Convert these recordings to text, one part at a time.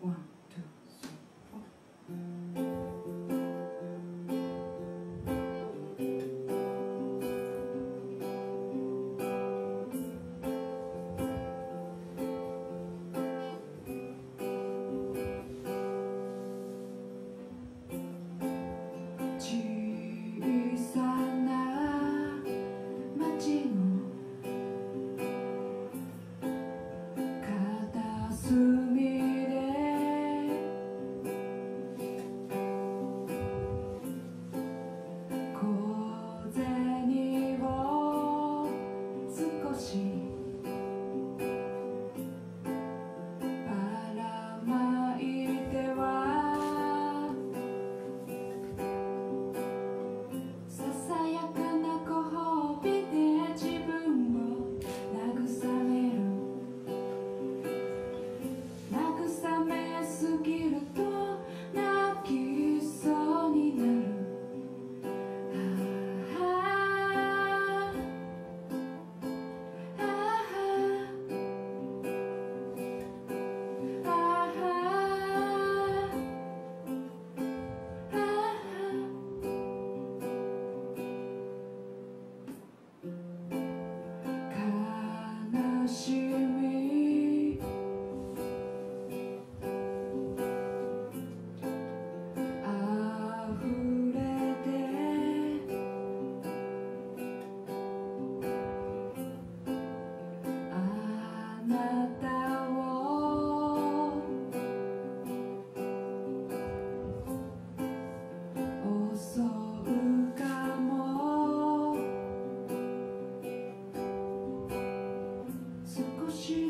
One. Deus te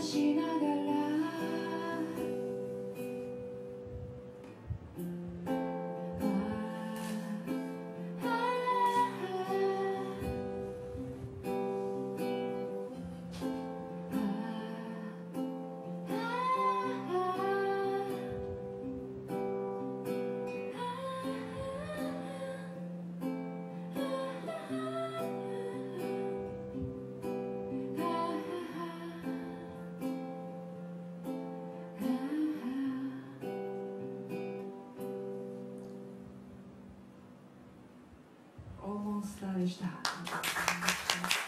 スお伝えした。